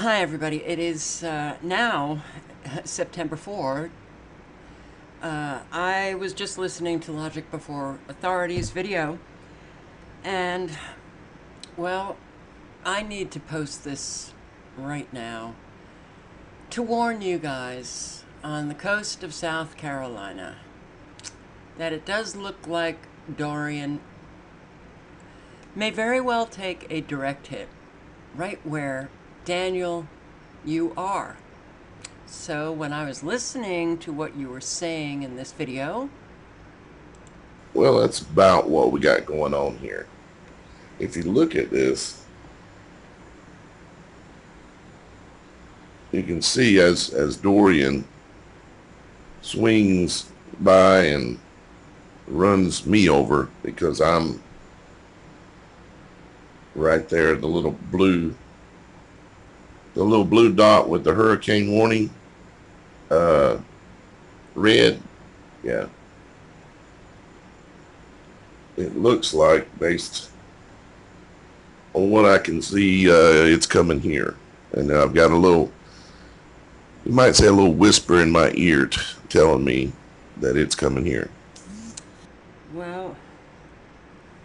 Hi, everybody. It is uh, now September 4. Uh, I was just listening to Logic Before Authority's video, and, well, I need to post this right now to warn you guys on the coast of South Carolina that it does look like Dorian may very well take a direct hit right where Daniel you are. So when I was listening to what you were saying in this video, Well, that's about what we got going on here. If you look at this, you can see as as Dorian swings by and runs me over because I'm right there, the little blue the little blue dot with the hurricane warning uh red. Yeah. It looks like based on what I can see uh it's coming here. And I've got a little you might say a little whisper in my ear telling me that it's coming here. Well,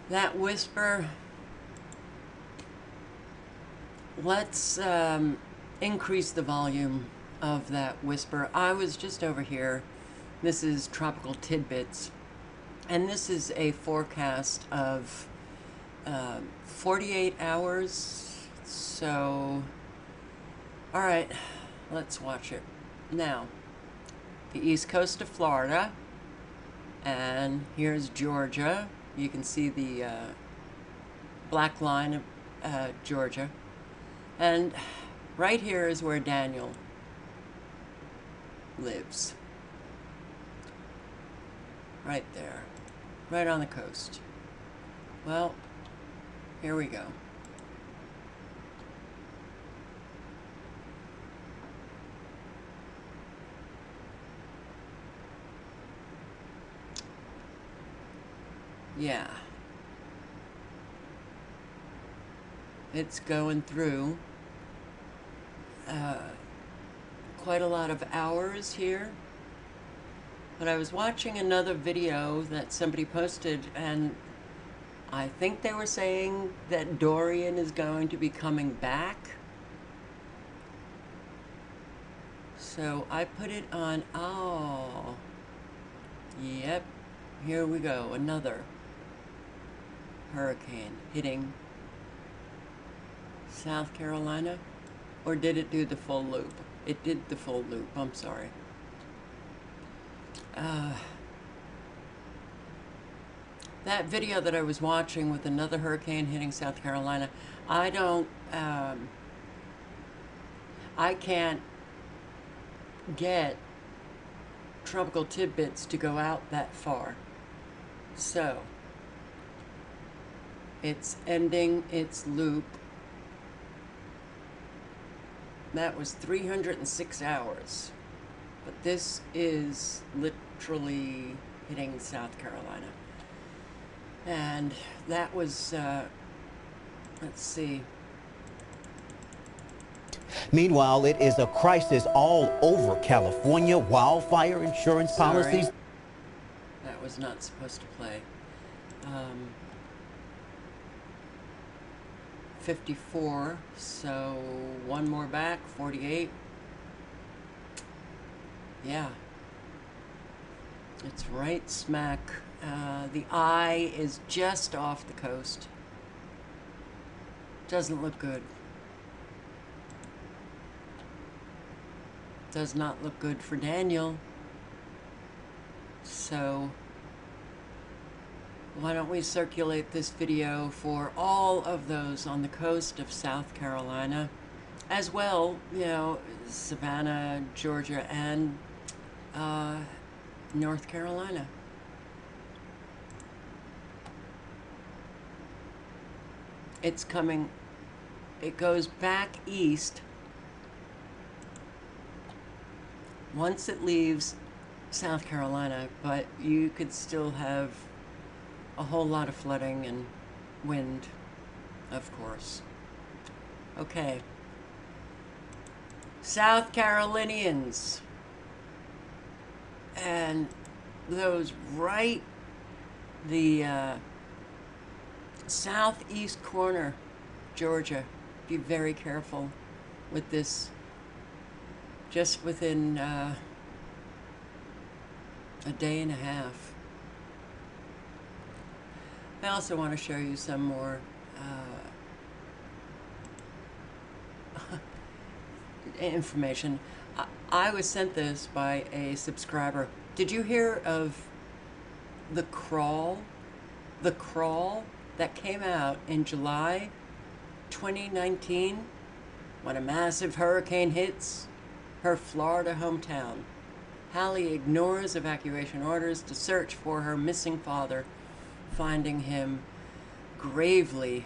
that whisper, let's um, increase the volume of that whisper. I was just over here. This is Tropical Tidbits, and this is a forecast of uh, 48 hours. So, all right, let's watch it. Now, the east coast of Florida, and here's Georgia. You can see the uh, black line of uh, Georgia. And right here is where Daniel lives. Right there. Right on the coast. Well, here we go. Yeah. It's going through uh, quite a lot of hours here. But I was watching another video that somebody posted, and I think they were saying that Dorian is going to be coming back. So I put it on. Oh. Yep. Here we go. Another hurricane hitting South Carolina? Or did it do the full loop? It did the full loop. I'm sorry. Uh, that video that I was watching with another hurricane hitting South Carolina, I don't, um, I can't get tropical tidbits to go out that far. So, it's ending its loop. That was 306 hours. But this is literally hitting South Carolina. And that was, uh, let's see, Meanwhile, it is a crisis all over California. Wildfire insurance Sorry. policies. That was not supposed to play. Um, 54, so one more back, 48. Yeah. It's right smack. Uh, the eye is just off the coast. Doesn't look good. Does not look good for Daniel. So, why don't we circulate this video for all of those on the coast of South Carolina, as well, you know, Savannah, Georgia, and uh, North Carolina. It's coming, it goes back east once it leaves South Carolina, but you could still have a whole lot of flooding and wind, of course. Okay. South Carolinians and those right the uh, southeast corner, Georgia. Be very careful with this. Just within uh, a day and a half. I also want to show you some more. Uh, information. I, I was sent this by a subscriber. Did you hear of the crawl? The crawl that came out in July 2019 when a massive hurricane hits her Florida hometown. Haley ignores evacuation orders to search for her missing father, finding him gravely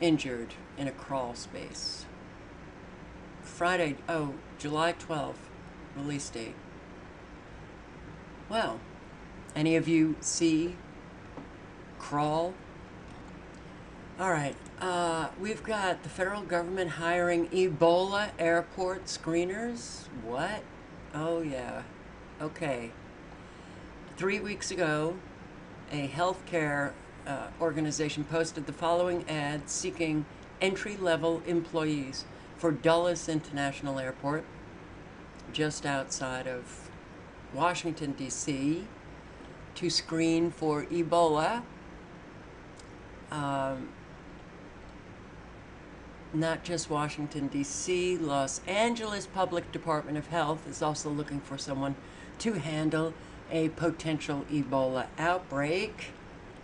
injured in a crawl space. Friday, oh, July 12th, release date. Well, any of you see Crawl? All right, uh, we've got the federal government hiring Ebola airport screeners. What? Oh, yeah. Okay. Three weeks ago, a healthcare uh, organization posted the following ad seeking entry level employees for Dulles International Airport, just outside of Washington, D.C., to screen for Ebola. Um, not just Washington, D.C., Los Angeles Public Department of Health is also looking for someone to handle a potential Ebola outbreak.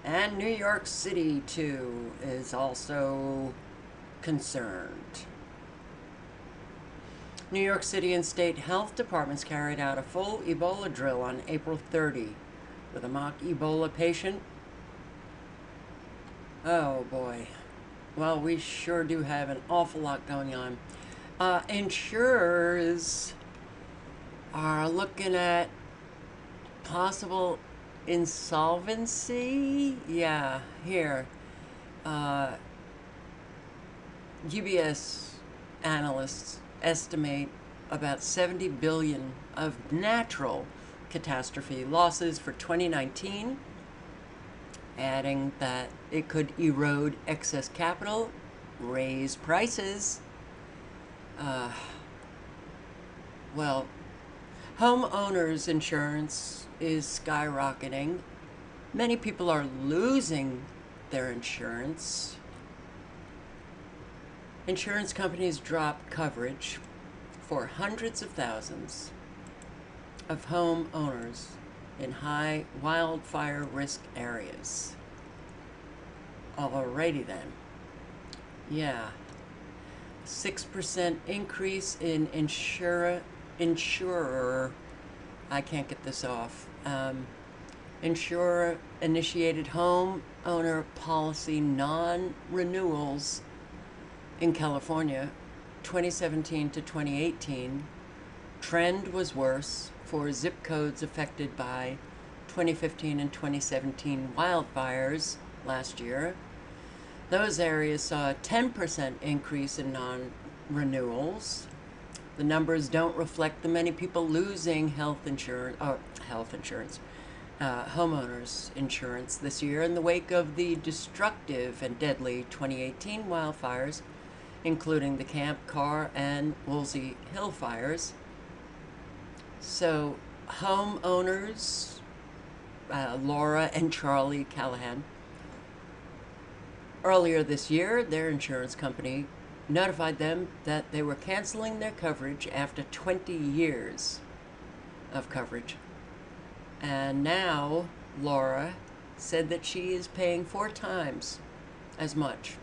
And New York City, too, is also concerned. New York City and state health departments carried out a full Ebola drill on April 30 with a mock Ebola patient. Oh boy. Well, we sure do have an awful lot going on. Uh, insurers are looking at possible insolvency. Yeah, here. Uh, UBS analysts estimate about 70 billion of natural catastrophe losses for 2019, adding that it could erode excess capital, raise prices. Uh, well, homeowners insurance is skyrocketing. Many people are losing their insurance. Insurance companies drop coverage for hundreds of thousands of homeowners in high wildfire risk areas. Alrighty then. Yeah. 6% increase in insurer, insurer, I can't get this off, um, insurer initiated home owner policy non renewals in California 2017 to 2018. Trend was worse for zip codes affected by 2015 and 2017 wildfires last year. Those areas saw a 10% increase in non renewals. The numbers don't reflect the many people losing health insurance, or health insurance, uh, homeowners insurance this year in the wake of the destructive and deadly 2018 wildfires, including the Camp Carr and Woolsey Hill fires. So, homeowners, uh, Laura and Charlie Callahan, earlier this year, their insurance company notified them that they were canceling their coverage after 20 years of coverage. And now Laura said that she is paying four times as much.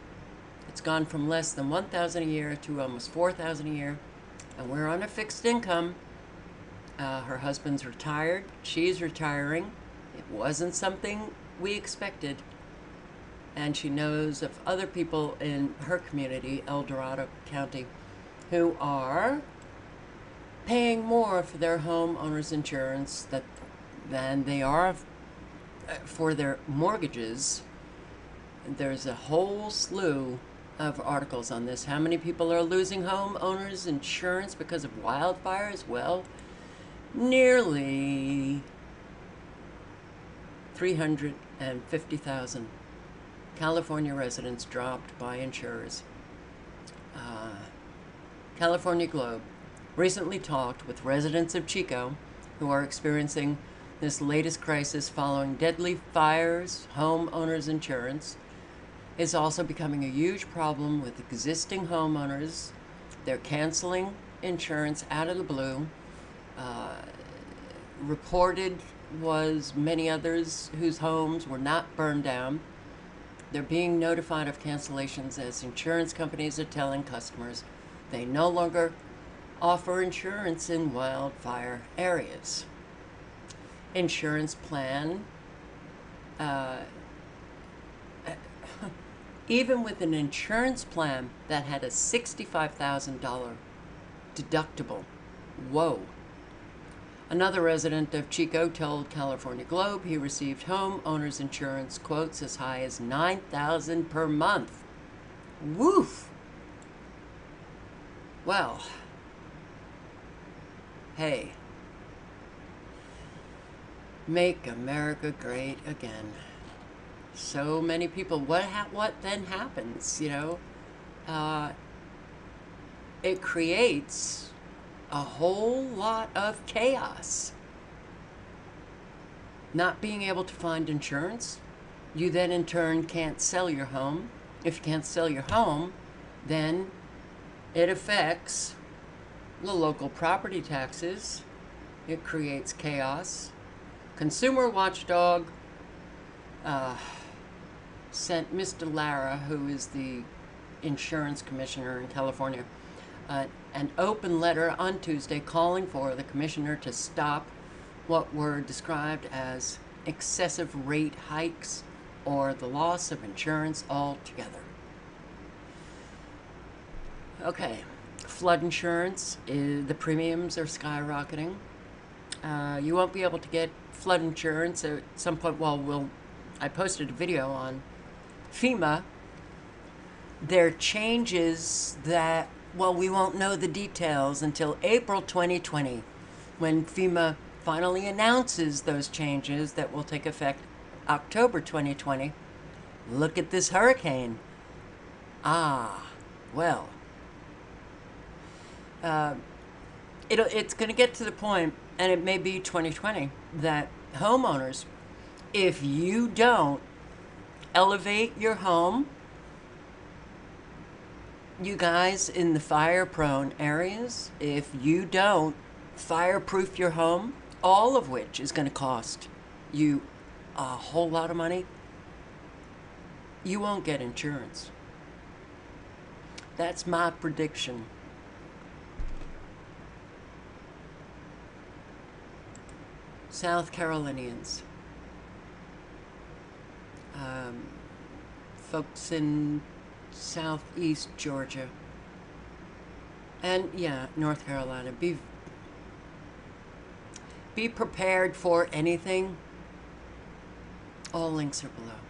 It's gone from less than 1000 a year to almost 4000 a year. And we're on a fixed income. Uh, her husband's retired. She's retiring. It wasn't something we expected. And she knows of other people in her community, El Dorado County, who are paying more for their homeowners insurance that than they are uh, for their mortgages. There's a whole slew of articles on this. How many people are losing homeowners insurance because of wildfires? Well, nearly 350,000 California residents dropped by insurers. Uh, California Globe recently talked with residents of Chico who are experiencing this latest crisis following deadly fires. Homeowners insurance is also becoming a huge problem with existing homeowners. They're canceling insurance out of the blue. Uh, reported was many others whose homes were not burned down. They're being notified of cancellations as insurance companies are telling customers they no longer offer insurance in wildfire areas. Insurance plan, uh, even with an insurance plan that had a $65,000 deductible, whoa. Another resident of Chico told California Globe he received homeowners insurance quotes as high as 9000 per month. Woof! Well, hey, make America great again. So many people. What ha- what then happens? You know, uh, it creates a whole lot of chaos. Not being able to find insurance, you then in turn can't sell your home. If you can't sell your home, then it affects the local property taxes. It creates chaos. Consumer Watchdog uh, sent Mr. Lara, who is the insurance commissioner in California, uh, an open letter on Tuesday calling for the commissioner to stop what were described as excessive rate hikes or the loss of insurance altogether. Okay, flood insurance, is, the premiums are skyrocketing. Uh, you won't be able to get flood insurance at some point. Well, we'll. I posted a video on FEMA. There are changes that well, we won't know the details until April 2020, when FEMA finally announces those changes that will take effect October 2020. Look at this hurricane. Ah, well. Uh, it's going to get to the point, and it may be 2020, that homeowners, if you don't elevate your home, you guys in the fire prone areas, if you don't fireproof your home, all of which is going to cost you a whole lot of money, you won't get insurance. That's my prediction. South Carolinians. Um, folks in southeast Georgia. And yeah, North Carolina. Be be prepared for anything. All links are below.